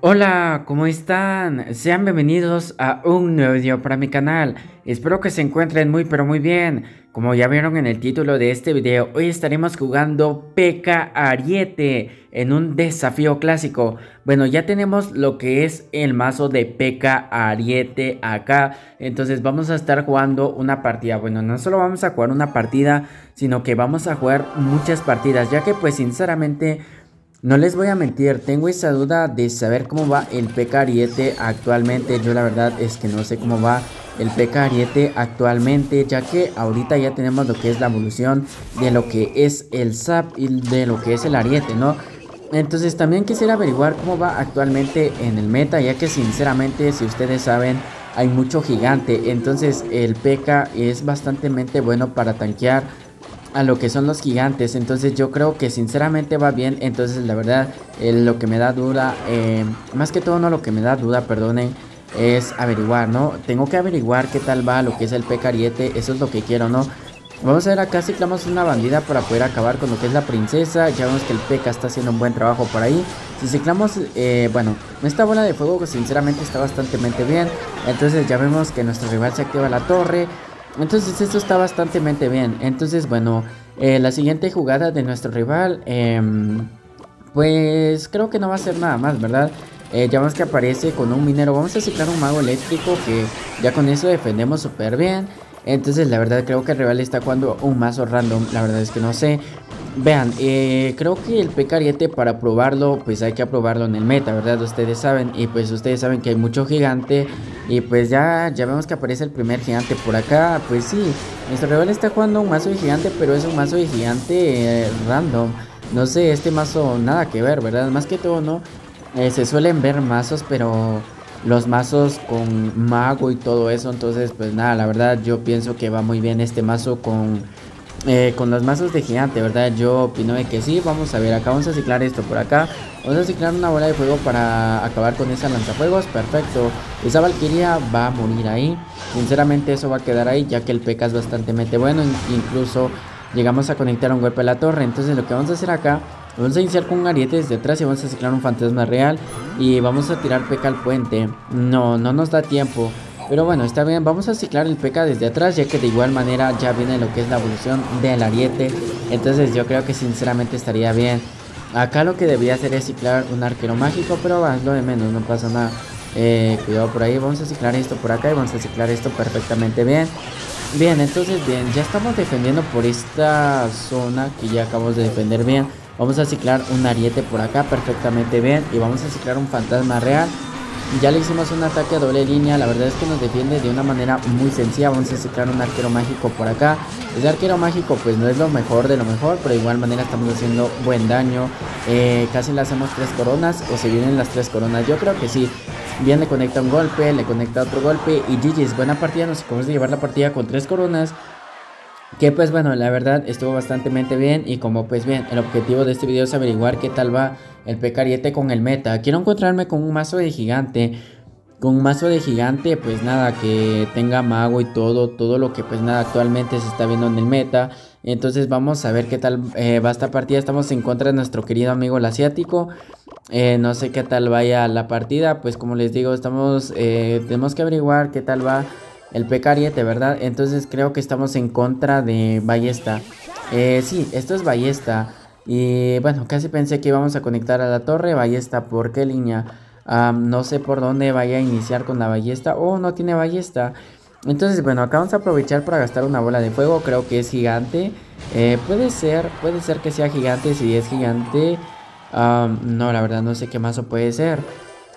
Hola, ¿cómo están? Sean bienvenidos a un nuevo video para mi canal. Espero que se encuentren muy pero muy bien. Como ya vieron en el título de este video, hoy estaremos jugando P.K. Ariete en un desafío clásico. Bueno, ya tenemos lo que es el mazo de P.K. Ariete acá. Entonces vamos a estar jugando una partida. Bueno, no solo vamos a jugar una partida, sino que vamos a jugar muchas partidas. Ya que pues sinceramente no les voy a mentir, tengo esa duda de saber cómo va el PK Ariete actualmente. Yo la verdad es que no sé cómo va el PK Ariete actualmente, ya que ahorita ya tenemos lo que es la evolución de lo que es el SAP y de lo que es el Ariete, ¿no? Entonces también quisiera averiguar cómo va actualmente en el meta, ya que sinceramente, si ustedes saben, hay mucho gigante. Entonces el PK es bastante bueno para tanquear a lo que son los gigantes. Entonces yo creo que sinceramente va bien. Entonces la verdad eh, lo que me da duda, eh, más que todo no lo que me da duda, perdonen, es averiguar, ¿no? Tengo que averiguar qué tal va lo que es el pecariete. Eso es lo que quiero, ¿no? Vamos a ver acá ciclamos una bandida para poder acabar con lo que es la princesa. Ya vemos que el P.K. está haciendo un buen trabajo por ahí. Si ciclamos, eh, bueno, esta bola de fuego sinceramente está bastante bien. Entonces ya vemos que nuestro rival se activa la torre. Entonces esto está bastante bien. Entonces, bueno, eh, la siguiente jugada de nuestro rival, em, pues creo que no va a ser nada más, ¿verdad? Eh, ya vemos que aparece con un minero. Vamos a ciclar un mago eléctrico que ya con eso defendemos súper bien. Entonces la verdad creo que el rival está jugando un mazo random. La verdad es que no sé. Vean, eh, creo que el Pecariete para probarlo, pues hay que probarlo en el meta, ¿verdad? Ustedes saben, y pues ustedes saben que hay mucho gigante. Y pues ya, ya vemos que aparece el primer gigante por acá. Pues sí, nuestro rival está jugando un mazo de gigante, pero es un mazo de gigante eh, random. No sé, este mazo nada que ver, ¿verdad? Más que todo, ¿no? Eh, se suelen ver mazos, pero los mazos con mago y todo eso. Entonces, pues nada, la verdad yo pienso que va muy bien este mazo con eh, con los mazos de gigante, ¿verdad? Yo opino de que sí. Vamos a ver, acá vamos a ciclar esto por acá. Vamos a ciclar una bola de fuego para acabar con esa lanzafuegos. Perfecto. Esa Valkyria va a morir ahí. Sinceramente eso va a quedar ahí, ya que el P.K. es bastante bueno. Incluso llegamos a conectar un golpe a la torre. Entonces lo que vamos a hacer acá... Vamos a iniciar con un ariete desde atrás y vamos a ciclar un fantasma real. Y vamos a tirar P.K. al puente. No, no nos da tiempo. Pero bueno, está bien, vamos a ciclar el P.K. desde atrás ya que de igual manera ya viene lo que es la evolución del ariete. Entonces yo creo que sinceramente estaría bien. Acá lo que debería hacer es ciclar un arquero mágico, pero es lo de menos, no pasa nada. Eh, cuidado por ahí, vamos a ciclar esto por acá y vamos a ciclar esto perfectamente bien. Bien, entonces bien, ya estamos defendiendo por esta zona que ya acabamos de defender bien. Vamos a ciclar un ariete por acá perfectamente bien y vamos a ciclar un fantasma real ya le hicimos un ataque a doble línea, la verdad es que nos defiende de una manera muy sencilla. Vamos a sacar un arquero mágico por acá. Ese arquero mágico pues no es lo mejor de lo mejor, pero de igual manera estamos haciendo buen daño. Eh, casi le hacemos tres coronas o se vienen las tres coronas. Yo creo que sí. Bien le conecta un golpe, le conecta otro golpe y GG's. Buena partida, nos acabamos de llevar la partida con tres coronas. Que pues bueno, la verdad estuvo bastante bien y como pues bien, el objetivo de este video es averiguar qué tal va el pecariete con el meta. Quiero encontrarme con un mazo de gigante, con un mazo de gigante pues nada, que tenga mago y todo, todo lo que pues nada actualmente se está viendo en el meta. Entonces vamos a ver qué tal eh, va esta partida, estamos en contra de nuestro querido amigo el asiático. Eh, no sé qué tal vaya la partida, pues como les digo, estamos, eh, tenemos que averiguar qué tal va el Pecariete, ¿verdad? Entonces creo que estamos en contra de Ballesta. Eh, sí, esto es Ballesta. Y bueno, casi pensé que íbamos a conectar a la torre. Ballesta, ¿por qué línea? no sé por dónde vaya a iniciar con la ballesta. Oh, no tiene ballesta. Entonces, bueno, acá vamos a aprovechar para gastar una bola de fuego. Creo que es gigante. Eh, puede ser, puede ser que sea gigante. Si es gigante. no, la verdad no sé qué más puede ser.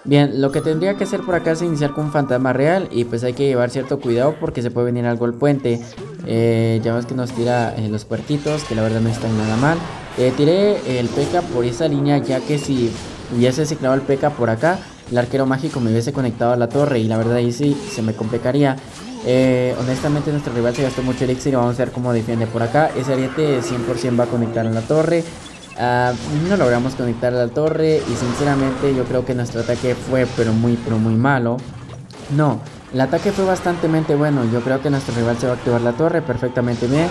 Bien, lo que tendría que hacer por acá es iniciar con un fantasma real y pues hay que llevar cierto cuidado porque se puede venir algo al puente. Eh, ya ves que nos tira eh, los puertitos, que la verdad no están nada mal. Eh, tiré el P.K. por esa línea ya que si hubiese ciclado el P.K. por acá, el arquero mágico me hubiese conectado a la torre y la verdad ahí sí se me complicaría. honestamente nuestro rival se gastó mucho elixir y vamos a ver cómo defiende por acá. Ese ariete 100% va a conectar a la torre. Ah, no logramos conectar la torre y sinceramente yo creo que nuestro ataque fue pero muy pero muy malo. No, el ataque fue bastante bueno. Yo creo que nuestro rival se va a activar la torre perfectamente bien.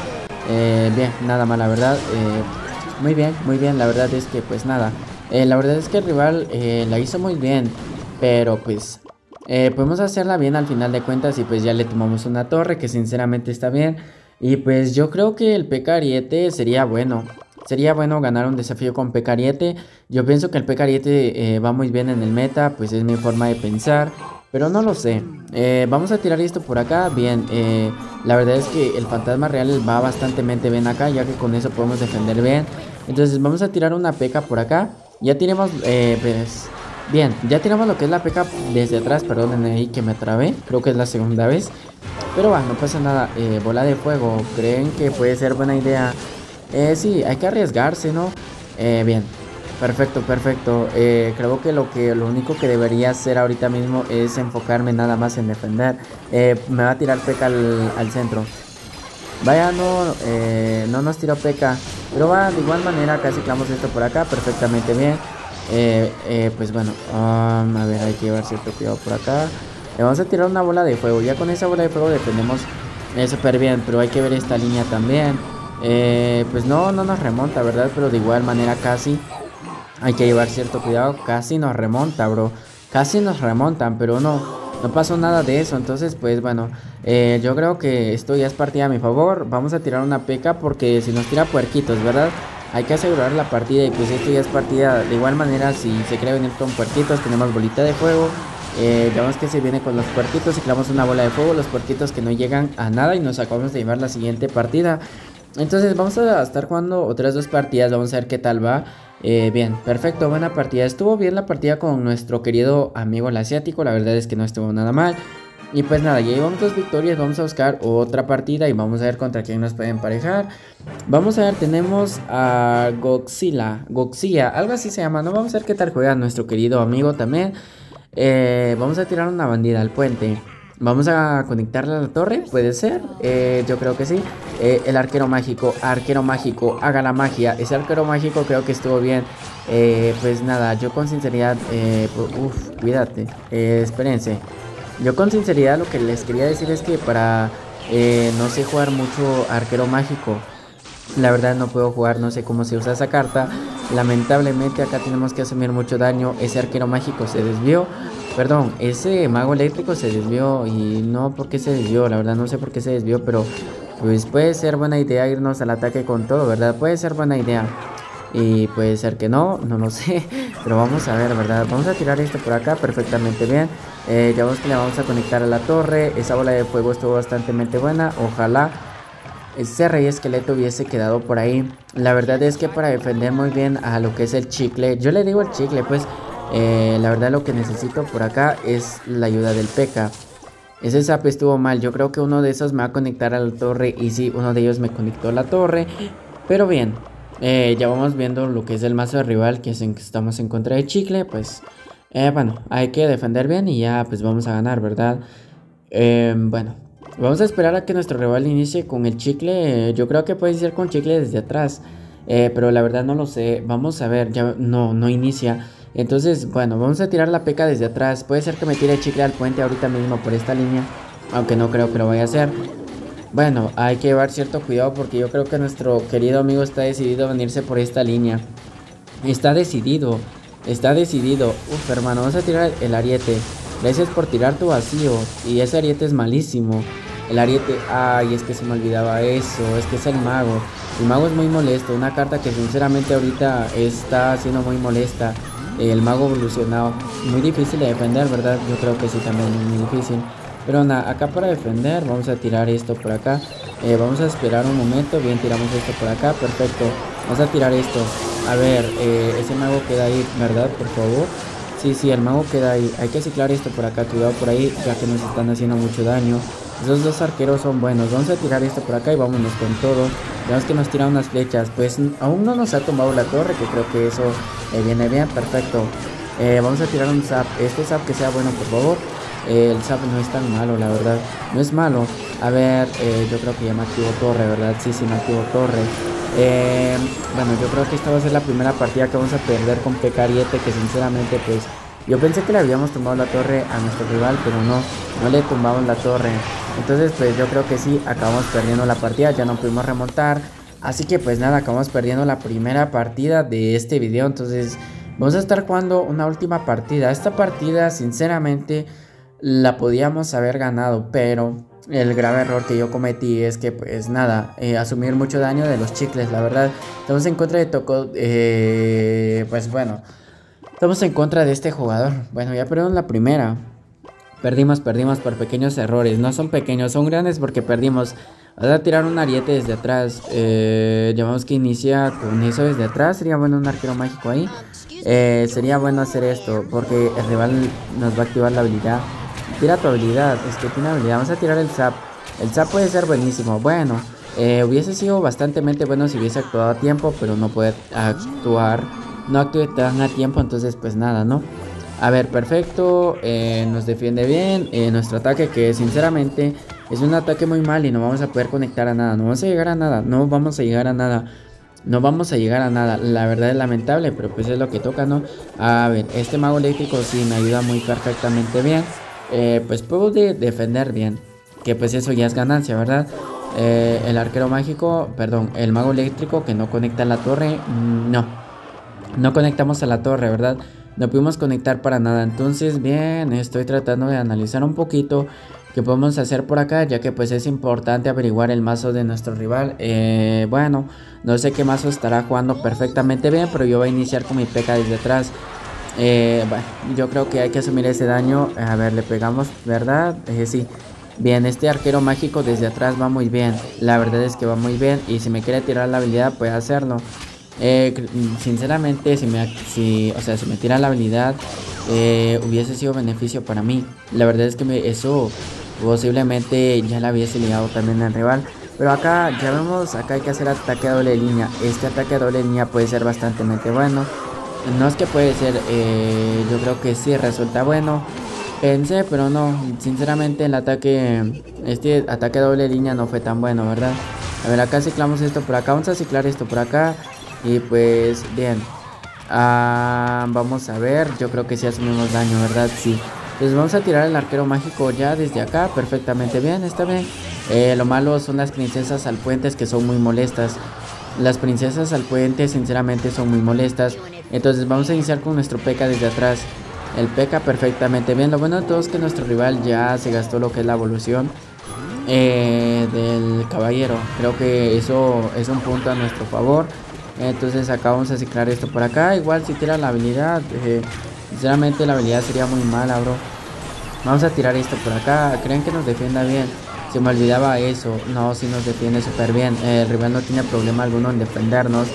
Eh, bien, nada mal la verdad. Eh, muy bien, muy bien. La verdad es que pues nada. Eh, la verdad es que el rival la hizo muy bien, pero pues podemos hacerla bien al final de cuentas y pues ya le tomamos una torre que sinceramente está bien. Y pues yo creo que el Pecariete sería bueno. Sería bueno ganar un desafío con Pecariete. Yo pienso que el Pecariete va muy bien en el meta, pues es mi forma de pensar. Pero no lo sé. vamos a tirar esto por acá. Bien, la verdad es que el fantasma real va bastante bien acá, ya que con eso podemos defender bien. Entonces vamos a tirar una peca por acá. Ya tenemos, eh, pues, bien, ya tenemos lo que es la peca desde atrás, perdonen ahí que me trabé, creo que es la segunda vez. Pero bueno, no pasa nada, eh, bola de fuego, ¿creen que puede ser buena idea? Eh, sí, hay que arriesgarse, ¿no? Eh, bien, perfecto, perfecto. Eh, creo que lo que lo único que debería hacer ahorita mismo es enfocarme nada más en defender. Eh, me va a tirar peca al, centro. Vaya, no, eh, no nos tiró peca. Pero va, de igual manera, acá ciclamos esto por acá perfectamente bien. Eh, pues bueno, um, a ver, hay que llevar cierto cuidado por acá. Le vamos a tirar una bola de fuego. Ya con esa bola de fuego defendemos súper bien. Pero hay que ver esta línea también. Eh, pues no, no nos remonta, ¿verdad? Pero de igual manera casi hay que llevar cierto cuidado. Casi nos remonta, bro. Casi nos remontan, pero no. No pasó nada de eso, entonces pues bueno, eh, yo creo que esto ya es partida a mi favor. Vamos a tirar una peca porque si nos tira puerquitos, ¿verdad? Hay que asegurar la partida y pues esto ya es partida. De igual manera, si se quiere venir con puerquitos, tenemos bolita de fuego. Eh, vemos que se viene con los puerquitos y clavamos una bola de fuego. Los puerquitos que no llegan a nada y nos acabamos de llevar la siguiente partida. Entonces vamos a estar jugando otras dos partidas, vamos a ver qué tal va. Eh, bien, perfecto, buena partida. Estuvo bien la partida con nuestro querido amigo el asiático, la verdad es que no estuvo nada mal. Y pues nada, ya llevamos dos victorias, vamos a buscar otra partida y vamos a ver contra quién nos pueden emparejar. Vamos a ver, tenemos a Godzilla, Godzilla, algo así se llama, ¿no? Vamos a ver qué tal juega nuestro querido amigo también. Eh, vamos a tirar una bandida al puente. Vamos a conectarla a la torre, puede ser. Eh, yo creo que sí. Eh, el arquero mágico, arquero mágico, haga la magia. Ese arquero mágico creo que estuvo bien. Eh, pues nada, yo con sinceridad, eh, uff, cuídate. Espérense. Yo con sinceridad lo que les quería decir es que para no sé jugar mucho arquero mágico. La verdad no puedo jugar, no sé cómo se usa esa carta. Lamentablemente acá tenemos que asumir mucho daño. Ese arquero mágico se desvió. Perdón, ese mago eléctrico se desvió y no porque se desvió, la verdad no sé por qué se desvió, pero pues puede ser buena idea irnos al ataque con todo, ¿verdad? Puede ser buena idea. Y puede ser que no, no lo sé, pero vamos a ver, ¿verdad? Vamos a tirar esto por acá perfectamente bien. Eh, ya vemos que le vamos a conectar a la torre. Esa bola de fuego estuvo bastante buena. Ojalá ese rey esqueleto hubiese quedado por ahí. La verdad es que para defender muy bien a lo que es el chicle, yo le digo el chicle, pues eh, la verdad lo que necesito por acá es la ayuda del P.K. Ese zap estuvo mal, yo creo que uno de esos me va a conectar a la torre y sí, uno de ellos me conectó a la torre. Pero bien, eh, ya vamos viendo lo que es el mazo de rival, que es en que estamos en contra de chicle, pues eh, bueno, hay que defender bien y ya pues vamos a ganar, ¿verdad? Eh, bueno, vamos a esperar a que nuestro rival inicie con el chicle, yo creo que puede iniciar con chicle desde atrás. Pero la verdad no lo sé. Vamos a ver, ya no, no inicia. Entonces, bueno, vamos a tirar la peca desde atrás. Puede ser que me tire chicle al puente ahorita mismo por esta línea. Aunque no creo que lo vaya a hacer. Bueno, hay que llevar cierto cuidado porque yo creo que nuestro querido amigo está decidido a venirse por esta línea. Está decidido. Está decidido. Uf, hermano, vamos a tirar el ariete. Gracias por tirar tu vacío. Y ese ariete es malísimo. El ariete, ay, es que se me olvidaba eso. Es que es el mago. El mago es muy molesto. Una carta que sinceramente ahorita está siendo muy molesta. El mago evolucionado. Muy difícil de defender, ¿verdad? Yo creo que sí también es muy difícil. Pero nada, acá para defender vamos a tirar esto por acá. Eh, vamos a esperar un momento. Bien, tiramos esto por acá. Perfecto. Vamos a tirar esto. A ver, eh, ese mago queda ahí, ¿verdad? Por favor. Sí, sí, el mago queda ahí. Hay que ciclar esto por acá. Cuidado por ahí, ya que nos están haciendo mucho daño. Esos dos arqueros son buenos. Vamos a tirar esto por acá y vámonos con todo. Vemos que nos tiran unas flechas. Pues aún no nos ha tomado la torre, que creo que eso eh, viene bien. Perfecto. Eh, vamos a tirar un zap. Este zap que sea bueno, por favor. Eh, el zap no es tan malo, la verdad. No es malo. A ver, yo creo que ya me activo torre, ¿verdad? Sí, sí, me activo torre. Bueno, yo creo que esta va a ser la primera partida que vamos a perder con Pecariete, que sinceramente, pues, yo pensé que le habíamos tumbado la torre a nuestro rival, pero no, no le tumbamos la torre. Entonces, pues, yo creo que sí, acabamos perdiendo la partida, ya no pudimos remontar. Así que, pues, nada, acabamos perdiendo la primera partida de este video, entonces... Vamos a estar jugando una última partida. Esta partida, sinceramente, la podíamos haber ganado, pero el grave error que yo cometí es que, pues nada, eh, asumir mucho daño de los chicles, la verdad. Estamos en contra de Toco, eh, pues bueno, estamos en contra de este jugador. Bueno, ya perdimos la primera. Perdimos, perdimos por pequeños errores. No son pequeños, son grandes porque perdimos. Vamos a tirar un ariete desde atrás. Eh, llamamos que inicia con eso desde atrás. Sería bueno un arquero mágico ahí. Eh, sería bueno hacer esto porque el rival nos va a activar la habilidad. Tira tu habilidad, es que tiene habilidad. Vamos a tirar el zap. El zap puede ser buenísimo. Bueno, eh, hubiese sido bastante bueno si hubiese actuado a tiempo, pero no puede actuar. No actúe tan a tiempo, entonces pues nada, ¿no? A ver, perfecto. Eh, nos defiende bien. Eh, nuestro ataque que sinceramente es un ataque muy mal y no vamos a poder conectar a nada. No vamos a llegar a nada. No vamos a llegar a nada. No vamos a llegar a nada. La verdad es lamentable, pero pues es lo que toca, ¿no? A ver, este mago eléctrico sí me ayuda muy perfectamente bien. Eh, pues puedo defender bien. Que pues eso ya es ganancia, ¿verdad? el arquero mágico, perdón, el mago eléctrico que no conecta la torre. No. No conectamos a la torre, ¿verdad? no pudimos conectar para nada. Entonces, bien, estoy tratando de analizar un poquito qué podemos hacer por acá, ya que pues es importante averiguar el mazo de nuestro rival. Eh, bueno, no sé qué mazo estará jugando perfectamente bien, pero yo voy a iniciar con mi peca desde atrás. Eh, bueno, yo creo que hay que asumir ese daño. A ver, le pegamos, ¿verdad? Eh, sí. Bien, este arquero mágico desde atrás va muy bien. La verdad es que va muy bien. Y si me quiere tirar la habilidad, puede hacerlo. Eh, sinceramente, si me, si, o sea, si me tira la habilidad, eh, hubiese sido beneficio para mí. La verdad es que eso posiblemente ya la hubiese ligado también al rival. Pero acá, ya vemos, acá hay que hacer ataque a doble línea. Este ataque doble línea puede ser bastante bueno. No es que puede ser, eh, yo creo que sí resulta bueno. Pensé, pero no. Sinceramente el ataque, este ataque doble línea no fue tan bueno, ¿verdad? A ver, acá ciclamos esto por acá. Vamos a ciclar esto por acá. Y pues bien. Ah, vamos a ver. Yo creo que sí asumimos daño, ¿verdad? Sí. Entonces vamos a tirar el arquero mágico ya desde acá. Perfectamente bien, está bien. Eh, lo malo son las princesas al puente que son muy molestas. Las princesas al puente sinceramente son muy molestas. Entonces vamos a iniciar con nuestro P.K. desde atrás. El P.K. perfectamente bien. Lo bueno de todo es que nuestro rival ya se gastó lo que es la evolución eh, del caballero. Creo que eso es un punto a nuestro favor. Entonces acá vamos a ciclar esto por acá. Igual si tira la habilidad. Eh, sinceramente la habilidad sería muy mala, bro. Vamos a tirar esto por acá. ¿Creen que nos defienda bien? Se me olvidaba eso. No, si nos defiende súper bien. el rival no tiene problema alguno en defendernos.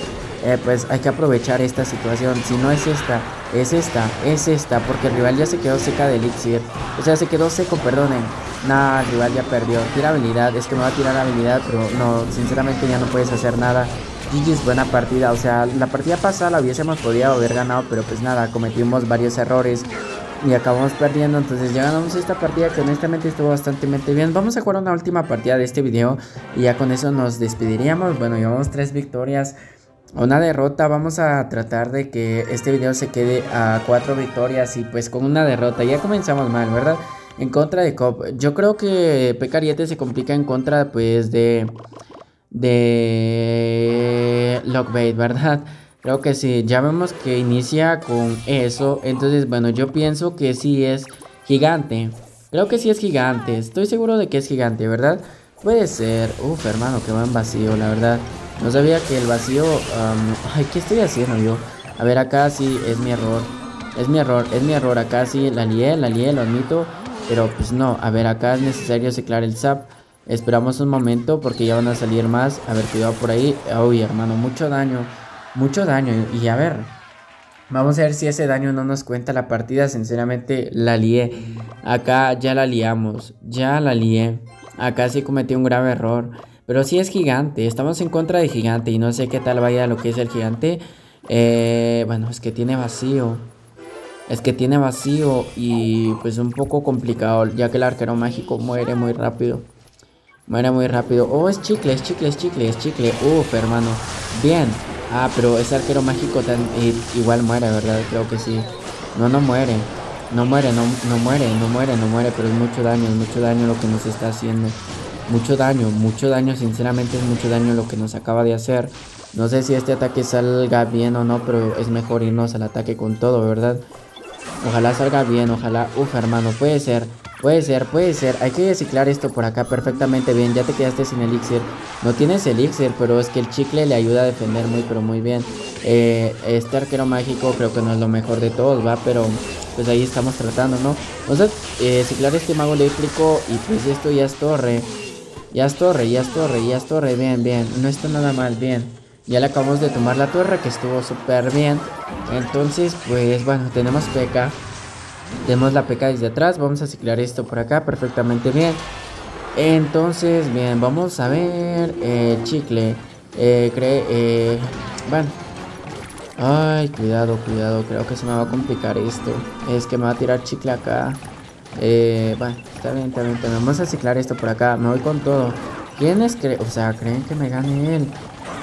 Eh, pues hay que aprovechar esta situación. Si no es esta, es esta, es esta. Porque el rival ya se quedó seca de elixir. O sea, se quedó seco, perdonen. Nah, el rival ya perdió. Tira habilidad. Es que me va a tirar habilidad, pero no, sinceramente ya no puedes hacer nada. GG's buena partida, o sea, la partida pasada la hubiésemos podido haber ganado, pero pues nada, cometimos varios errores y acabamos perdiendo, entonces ya ganamos esta partida que honestamente estuvo bastante bien. Vamos a jugar una última partida de este video y ya con eso nos despediríamos. Bueno, llevamos tres victorias, una derrota. Vamos a tratar de que este video se quede a cuatro victorias y pues con una derrota. Ya comenzamos mal, ¿verdad? En contra de Cop. Yo creo que Pecariete se complica en contra pues de de Lockbait, ¿verdad? Creo que sí, ya vemos que inicia con eso, entonces bueno, yo pienso que sí es gigante. Creo que sí es gigante, estoy seguro de que es gigante, ¿verdad? Puede ser, uf hermano, que en vacío, la verdad. No sabía que el vacío, ay, ¿qué estoy haciendo yo? A ver, acá sí es mi error, es mi error, es mi error, acá sí la lié, la lié, lo admito. Pero pues no, a ver, acá es necesario ciclar el zap. Esperamos un momento porque ya van a salir más. A ver, cuidado por ahí. Uy, hermano, mucho daño. Mucho daño. Y a ver. Vamos a ver si ese daño no nos cuenta la partida. Sinceramente, la lié. Acá ya la liamos. Ya la lié. Acá sí cometí un grave error. Pero sí es gigante. Estamos en contra de gigante. Y no sé qué tal vaya lo que es el gigante. Eh, bueno, es que tiene vacío. Es que tiene vacío. Y pues un poco complicado. Ya que el arquero mágico muere muy rápido. Muere muy rápido. Oh, es chicle, es chicle, es chicle, es chicle. Uf, hermano. Bien. Ah, pero ese arquero mágico tan, igual muere, ¿verdad? Creo que sí. No, no muere. No muere, no, no muere, no muere, no muere. Pero es mucho daño, es mucho daño lo que nos está haciendo. Mucho daño, mucho daño. Sinceramente es mucho daño lo que nos acaba de hacer. No sé si este ataque salga bien o no, pero es mejor irnos al ataque con todo, ¿verdad? Ojalá salga bien, ojalá... Uf, hermano, puede ser. Puede ser, puede ser. Hay que ciclar esto por acá perfectamente bien. Ya te quedaste sin elixir. No tienes elixir, pero es que el chicle le ayuda a defender muy, pero muy bien. Eh, este arquero mágico creo que no es lo mejor de todos, ¿va? Pero pues ahí estamos tratando, ¿no? A eh, ciclar este mago eléctrico y pues esto ya es torre. Ya es torre, ya es torre, ya es torre. Bien, bien. No está nada mal, bien. Ya le acabamos de tomar la torre que estuvo súper bien. Entonces, pues bueno, tenemos peca. Tenemos la peca desde atrás. Vamos a ciclar esto por acá perfectamente bien. Entonces, bien, vamos a ver. Eh, chicle. Eh, cree. Eh, bueno. Ay, cuidado, cuidado. Creo que se me va a complicar esto. Es que me va a tirar chicle acá. Eh, bueno, está bien, está bien, está bien. Vamos a ciclar esto por acá. Me voy con todo. ¿Quiénes creen? O sea, creen que me gane él.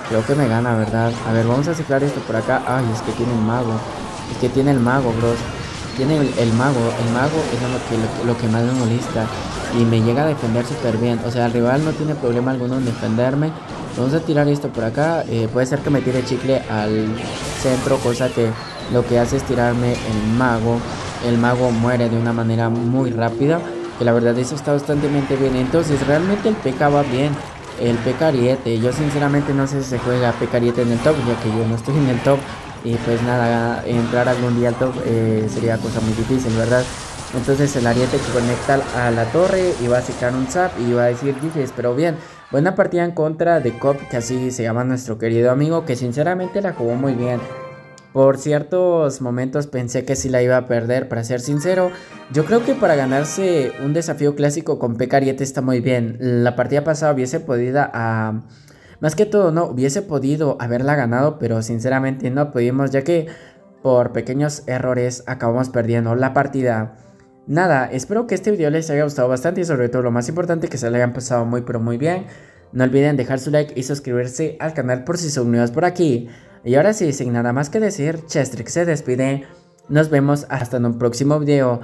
Creo que me gana, ¿verdad? A ver, vamos a ciclar esto por acá. Ay, es que tiene el mago. Es que tiene el mago, bros. Tiene el, mago. El mago es lo que, lo, que más me molesta. Y me llega a defender súper bien. O sea, el rival no tiene problema alguno en defenderme. Vamos a tirar esto por acá. Eh, puede ser que me tire chicle al centro. Cosa que lo que hace es tirarme el mago. El mago muere de una manera muy rápida. Que la verdad eso está bastante bien. Entonces realmente el PK va bien el Pecariete. Yo sinceramente no sé si se juega Pecariete en el top, ya que yo no estoy en el top. Y pues nada, entrar algún día al top eh, sería cosa muy difícil, ¿verdad? Entonces el ariete que conecta a la torre y va a sacar un zap y va a decir dices, pero bien, buena partida en contra de Cop, que así se llama nuestro querido amigo, que sinceramente la jugó muy bien. Por ciertos momentos pensé que sí la iba a perder, para ser sincero. Yo creo que para ganarse un desafío clásico con Pecariete está muy bien. La partida pasada hubiese podido a... Más que todo, no, hubiese podido haberla ganado, pero sinceramente no pudimos, ya que por pequeños errores acabamos perdiendo la partida. Nada, espero que este video les haya gustado bastante y sobre todo lo más importante que se le hayan pasado muy pero muy bien. No olviden dejar su like y suscribirse al canal por si son nuevos por aquí. Y ahora sí, sin nada más que decir, Chestrix se despide. Nos vemos hasta en un próximo video.